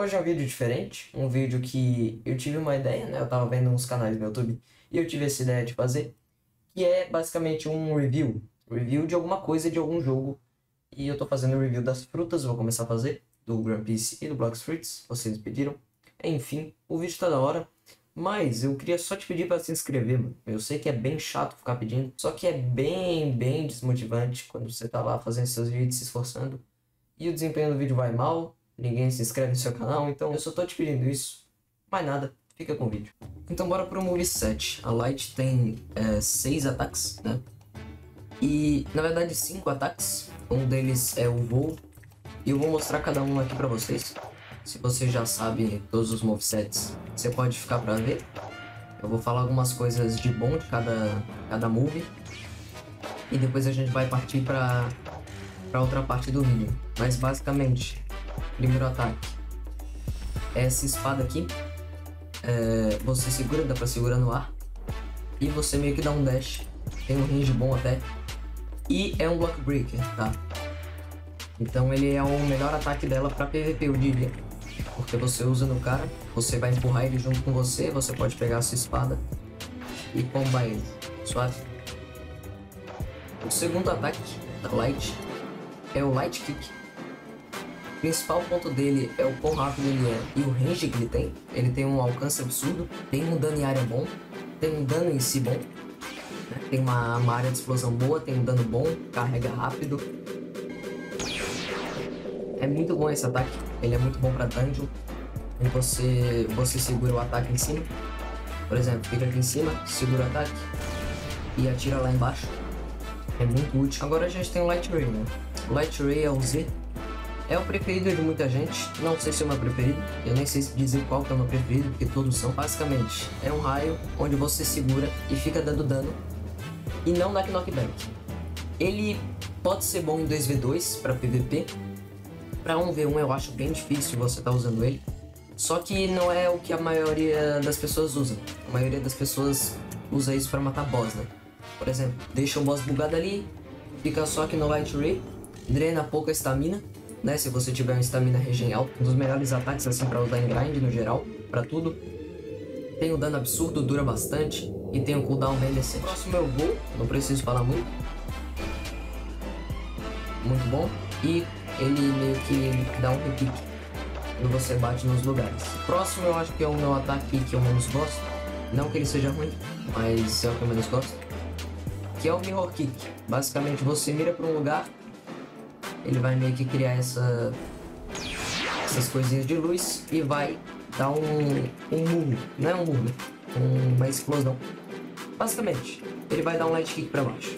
Hoje é um vídeo diferente, um vídeo que eu tive uma ideia, né? Eu tava vendo uns canais no YouTube e eu tive essa ideia de fazer, que é basicamente um review, review de alguma coisa de algum jogo. E eu tô fazendo o review das frutas, vou começar a fazer, do Grand Peace e do Blox Fruits, vocês pediram. Enfim, o vídeo tá da hora, mas eu queria só te pedir para se inscrever, mano. Eu sei que é bem chato ficar pedindo, só que é bem, bem desmotivante quando você tá lá fazendo seus vídeos, se esforçando. E o desempenho do vídeo vai mal, ninguém se inscreve no seu canal, então eu só tô te pedindo isso. Mais nada, fica com o vídeo. Então bora pro moveset. A Light tem 6 é, ataques, né? E na verdade 5 ataques. Um deles é o voo. E eu vou mostrar cada um aqui pra vocês. Se você já sabe todos os movesets, você pode ficar pra ver. Eu vou falar algumas coisas de bom de cada, cada move. E depois a gente vai partir pra, pra outra parte do vídeo. Mas basicamente, Primeiro ataque. Essa espada aqui, é, você segura, dá pra segurar no ar. E você meio que dá um dash. Tem um range bom até. E é um block breaker, tá? Então ele é o melhor ataque dela pra PVP, eu diria. Porque você usa no cara, você vai empurrar ele junto com você, você pode pegar a sua espada e combar ele. Suave. O segundo ataque da Light é o Light Kick. O principal ponto dele é o quão rápido ele é e o range que ele tem. Ele tem um alcance absurdo, tem um dano em área bom, tem um dano em si bom, né? tem uma, uma área de explosão boa, tem um dano bom, carrega rápido. É muito bom esse ataque, ele é muito bom para dungeon. E você, você segura o ataque em cima. Por exemplo, fica aqui em cima, segura o ataque e atira lá embaixo. É muito útil. Agora a gente tem o Light Ray, né? O Light Ray é o Z é o preferido de muita gente, não sei se é o meu preferido, eu nem sei dizer qual que é o meu preferido, porque todos são. Basicamente, é um raio onde você segura e fica dando dano e não dá knockback. Ele pode ser bom em 2v2 para PVP, para 1v1 eu acho bem difícil você estar tá usando ele, só que não é o que a maioria das pessoas usa. A maioria das pessoas usa isso para matar boss, né? Por exemplo, deixa o boss bugado ali, fica só aqui no Light Ray, drena pouca estamina né? Se você tiver uma estamina regen alto, um dos melhores ataques assim para usar em grind no geral, para tudo. Tem um dano absurdo, dura bastante e tem um cooldown bem decente. Próximo eu vou, não preciso falar muito. Muito bom. E ele meio que dá um repique quando você bate nos lugares. Próximo eu acho que é o meu ataque que eu menos gosto. Não que ele seja ruim, mas é o que eu menos gosto. Que é o Mirror Kick. Basicamente você mira para um lugar ele vai meio que criar essa, essas coisinhas de luz e vai dar um, um murro, não é um murro, né? uma explosão. Basicamente, ele vai dar um light kick pra baixo,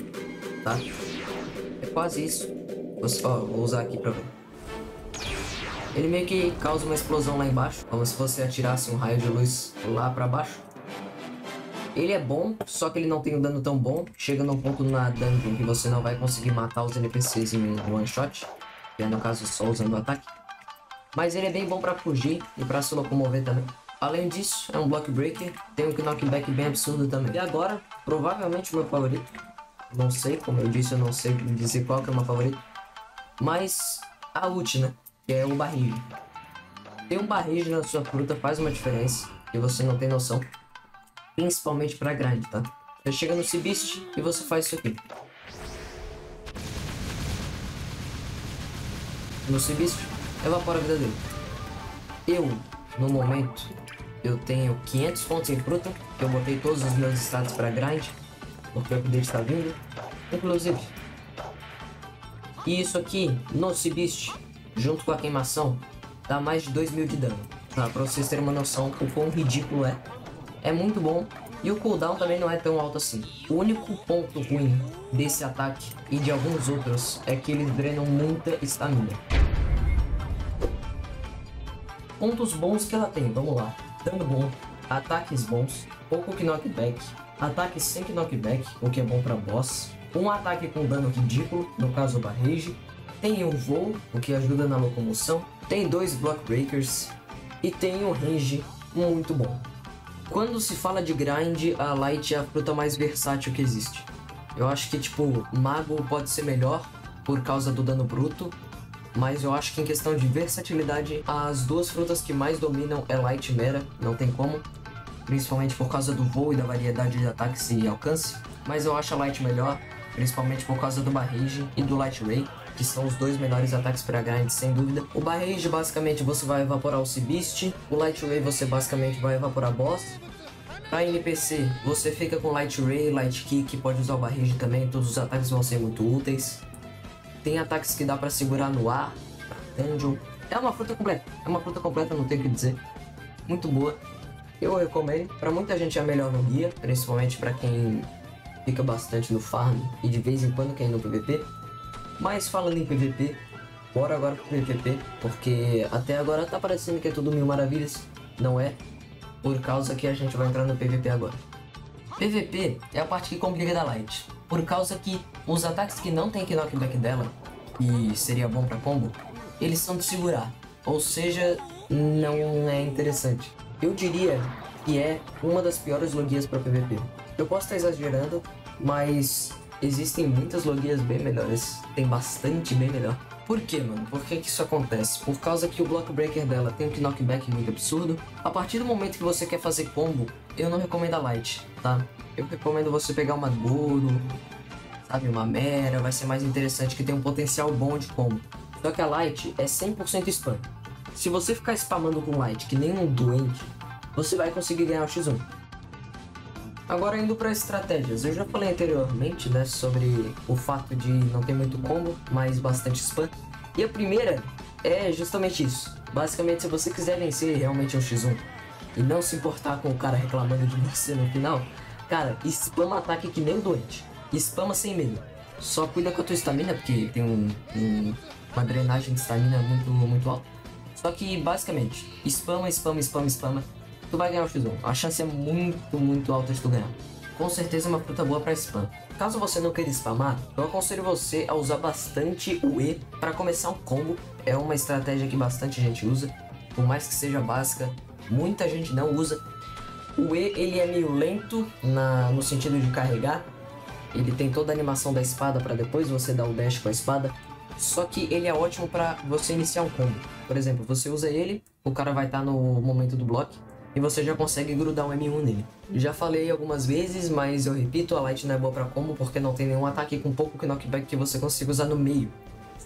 tá? É quase isso. Ó, vou usar aqui pra ver. Ele meio que causa uma explosão lá embaixo, como se você atirasse um raio de luz lá pra baixo. Ele é bom, só que ele não tem um dano tão bom. Chega num ponto na dungeon que você não vai conseguir matar os NPCs em one shot. Que é no caso só usando o ataque. Mas ele é bem bom pra fugir e pra se locomover também. Além disso, é um block breaker, tem um knockback bem absurdo também. E agora, provavelmente o meu favorito. Não sei, como eu disse, eu não sei dizer qual que é o meu favorito. Mas a ult, né? Que é o barrige. Ter um barrige na sua fruta faz uma diferença. E você não tem noção principalmente para grind, tá? Você chega no Seabeast e você faz isso aqui. No Seabeast, evapora a vida dele. Eu, no momento, eu tenho 500 pontos em fruta, que eu botei todos os meus status para grind, porque o update está vindo, inclusive. E isso aqui, no Seabeast, junto com a queimação, dá mais de 2 mil de dano. Tá, pra vocês terem uma noção do quão ridículo é é muito bom e o cooldown também não é tão alto assim. O único ponto ruim desse ataque e de alguns outros é que eles drenam muita estamina. Pontos bons que ela tem, vamos lá. Dano bom, ataques bons, pouco knockback, ataque sem knockback, o que é bom para boss, um ataque com dano ridículo, no caso o barrage, tem um voo, o que ajuda na locomoção, tem dois block breakers e tem um range muito bom. Quando se fala de grind, a Light é a fruta mais versátil que existe. Eu acho que, tipo, Mago pode ser melhor por causa do dano bruto. mas eu acho que em questão de versatilidade, as duas frutas que mais dominam é Light e Mera, não tem como. Principalmente por causa do voo e da variedade de ataques e alcance. Mas eu acho a Light melhor, principalmente por causa do Barrage e do Light Ray, que são os dois melhores ataques para grind, sem dúvida. O Barrage, basicamente, você vai evaporar o Seabeast. O Light Ray, você basicamente vai evaporar Boss. Pra NPC, você fica com Light Ray, Light Kick, pode usar o Barrage também, todos os ataques vão ser muito úteis. Tem ataques que dá para segurar no ar, Dungeon. É uma fruta completa, é uma fruta completa, não tenho o que dizer. Muito boa. Eu recomendo, para muita gente é melhor no guia, principalmente para quem fica bastante no farm e de vez em quando quer ir no PVP. Mas falando em PVP, bora agora pro PVP, porque até agora tá parecendo que é tudo mil maravilhas, não é? Por causa que a gente vai entrar no PVP agora. PVP é a parte que complica da Light, por causa que os ataques que não tem knockback dela, e seria bom para combo, eles são de segurar, ou seja, não é interessante. Eu diria que é uma das piores logias para PVP. Eu posso estar exagerando, mas existem muitas logias bem melhores. Tem bastante bem melhor. Por que, mano? Por que, que isso acontece? Por causa que o Block Breaker dela tem um knockback muito absurdo. A partir do momento que você quer fazer combo, eu não recomendo a Light, tá? Eu recomendo você pegar uma Goro, sabe? Uma Mera, vai ser mais interessante, que tem um potencial bom de combo. Só que a Light é 100% spam. Se você ficar spamando com Light que nem um doente, você vai conseguir ganhar o X1. Agora indo para estratégias, eu já falei anteriormente, né, sobre o fato de não ter muito combo, mas bastante spam. E a primeira é justamente isso. Basicamente, se você quiser vencer realmente um X1 e não se importar com o cara reclamando de você no final, cara, spama ataque que nem um doente. Spama sem medo. Só cuida com a tua estamina, porque tem um, um, uma drenagem de estamina muito, muito alta. Só que, basicamente, spama, spama, spama, spama tu vai ganhar o X1. A chance é muito, muito alta de tu ganhar. Com certeza é uma fruta boa para spam. Caso você não queira spamar, eu aconselho você a usar bastante o E para começar um combo. É uma estratégia que bastante gente usa, por mais que seja básica, muita gente não usa. O E ele é meio lento na, no sentido de carregar. Ele tem toda a animação da espada para depois você dar o dash com a espada. Só que ele é ótimo para você iniciar um combo. Por exemplo, você usa ele, o cara vai estar tá no momento do bloco e você já consegue grudar um M1 nele. Já falei algumas vezes, mas eu repito, a Light não é boa pra combo porque não tem nenhum ataque com pouco knockback que você consiga usar no meio.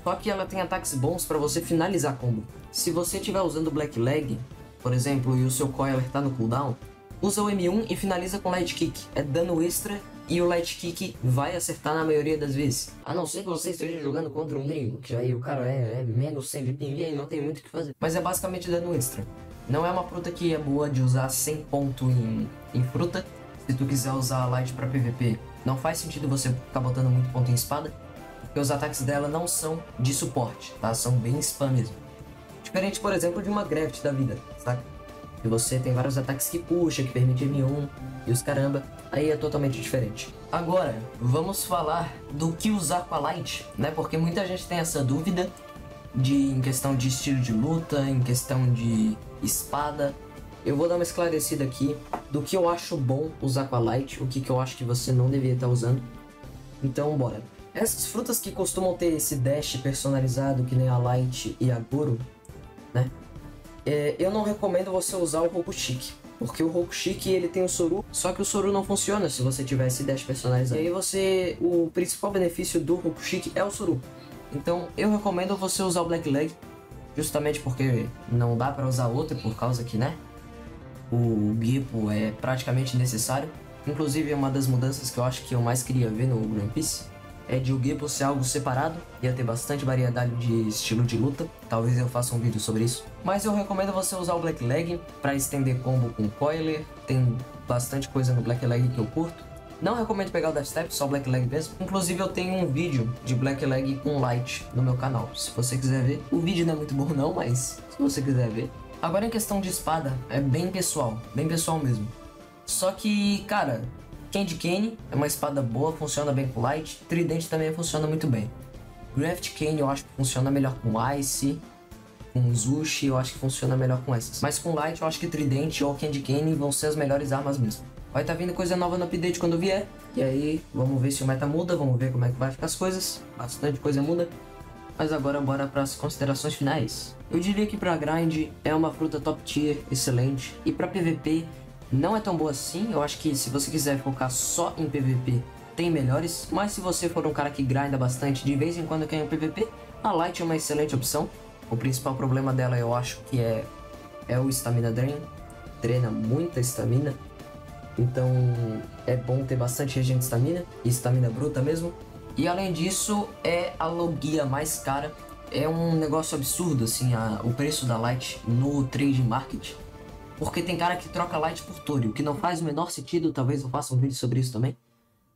Só que ela tem ataques bons para você finalizar combo. Se você estiver usando Black Leg, por exemplo, e o seu coiler tá no cooldown, usa o M1 e finaliza com Light Kick. É dano extra e o Light Kick vai acertar na maioria das vezes. A não ser que você esteja jogando contra um meio, que aí o cara é, é menos sem e não tem muito o que fazer. Mas é basicamente dano extra. Não é uma fruta que é boa de usar sem ponto em, em fruta. Se tu quiser usar a Light para PVP, não faz sentido você ficar botando muito ponto em espada, porque os ataques dela não são de suporte, tá? São bem spam mesmo. Diferente, por exemplo, de uma Gravity da vida, saca? Que você tem vários ataques que puxa, que permite M1 e os caramba, aí é totalmente diferente. Agora, vamos falar do que usar com a Light, né? Porque muita gente tem essa dúvida de em questão de estilo de luta, em questão de espada. Eu vou dar uma esclarecida aqui do que eu acho bom usar com a Light, o que, que eu acho que você não deveria estar usando. Então, bora. Essas frutas que costumam ter esse dash personalizado, que nem a Light e a Guru, né? É, eu não recomendo você usar o Rokushiki. Porque o Rokushiki ele tem o Soru, só que o Soru não funciona se você tiver esse dash personalizado. E aí você. O principal benefício do Rokushiki é o Soru. Então eu recomendo você usar o Black Leg justamente porque não dá para usar outra por causa que, né? O Gipo é praticamente necessário. Inclusive, uma das mudanças que eu acho que eu mais queria ver no One Piece é de o Gipo ser algo separado, ia ter bastante variedade de estilo de luta. Talvez eu faça um vídeo sobre isso. Mas eu recomendo você usar o Black Leg para estender combo com Coiler. Tem bastante coisa no Black Leg que eu curto. Não recomendo pegar o Death Step, só Black Leg mesmo. Inclusive eu tenho um vídeo de Black Leg com Light no meu canal, se você quiser ver. O vídeo não é muito bom não, mas se você quiser ver. Agora em questão de espada, é bem pessoal, bem pessoal mesmo. Só que, cara, Candy Cane é uma espada boa, funciona bem com Light. Tridente também funciona muito bem. Graft Cane eu acho que funciona melhor com Ice. Com Zushi eu acho que funciona melhor com essas. Mas com Light eu acho que Tridente ou Candy Cane vão ser as melhores armas mesmo. Vai estar tá vindo coisa nova no update quando vier. E aí, vamos ver se o meta muda, vamos ver como é que vai ficar as coisas. Bastante coisa muda. mas agora bora para as considerações finais. Eu diria que para grind é uma fruta top tier, excelente, e para PVP não é tão boa assim. Eu acho que se você quiser focar só em PVP, tem melhores, mas se você for um cara que grinda bastante, de vez em quando quer um PVP, a Light é uma excelente opção. O principal problema dela eu acho que é, é o Stamina Drain, treina muita estamina, então é bom ter bastante regen de estamina, e estamina bruta mesmo. E além disso, é a logia mais cara. É um negócio absurdo, assim, a, o preço da Light no trade market. Porque tem cara que troca Light por Tori, o que não faz o menor sentido, talvez eu faça um vídeo sobre isso também.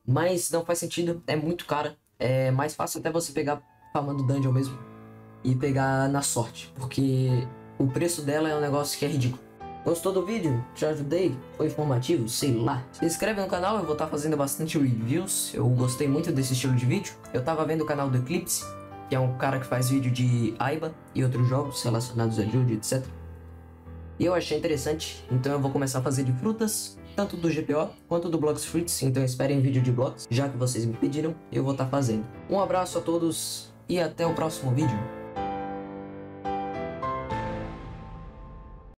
Mas não faz sentido, é muito cara. É mais fácil até você pegar farmando dungeon mesmo e pegar na sorte, porque o preço dela é um negócio que é ridículo. Gostou do vídeo? Te ajudei? Foi informativo? Sei lá. Se inscreve no canal, eu vou estar fazendo bastante reviews. Eu gostei muito desse estilo de vídeo. Eu tava vendo o canal do Eclipse, que é um cara que faz vídeo de Aiba e outros jogos relacionados a Jude, etc. E eu achei interessante, então eu vou começar a fazer de frutas, tanto do GPO quanto do Blocks Fruits, então esperem vídeo de blocos, já que vocês me pediram, eu vou estar fazendo. Um abraço a todos e até o próximo vídeo.